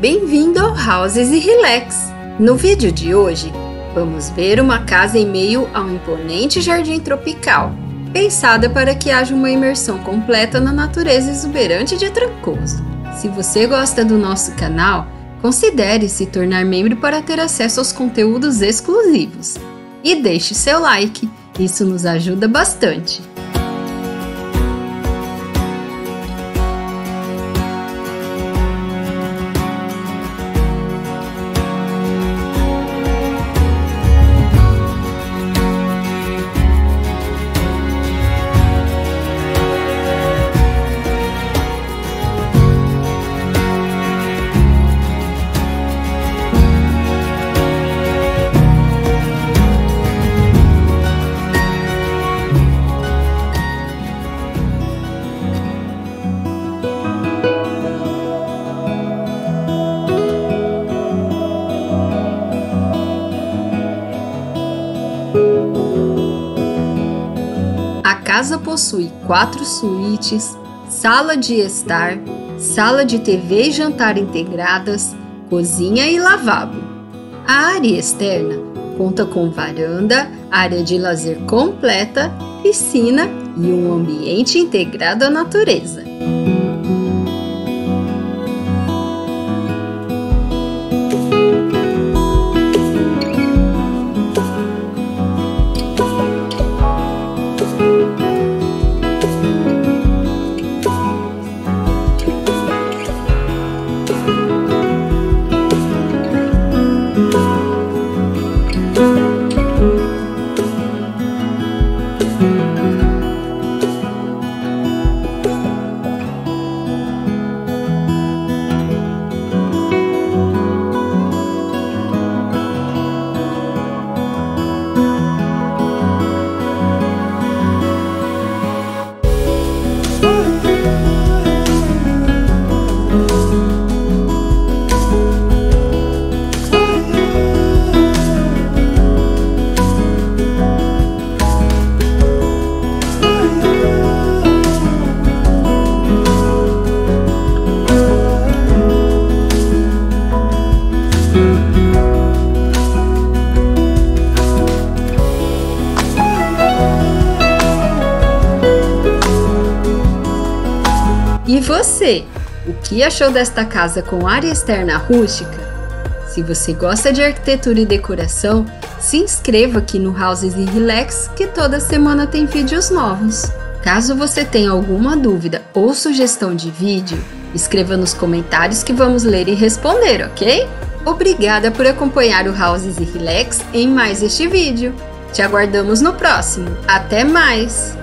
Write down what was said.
Bem-vindo ao Houses e Relax! No vídeo de hoje, vamos ver uma casa em meio a um imponente jardim tropical, pensada para que haja uma imersão completa na natureza exuberante de Trancoso. Se você gosta do nosso canal, considere se tornar membro para ter acesso aos conteúdos exclusivos. E deixe seu like, isso nos ajuda bastante. Casa possui quatro suítes, sala de estar, sala de TV e jantar integradas, cozinha e lavabo. A área externa conta com varanda, área de lazer completa, piscina e um ambiente integrado à natureza. Você, o que achou desta casa com área externa rústica? Se você gosta de arquitetura e decoração, se inscreva aqui no Houses e Relax que toda semana tem vídeos novos. Caso você tenha alguma dúvida ou sugestão de vídeo, escreva nos comentários que vamos ler e responder, ok? Obrigada por acompanhar o Houses e Relax em mais este vídeo. Te aguardamos no próximo. Até mais!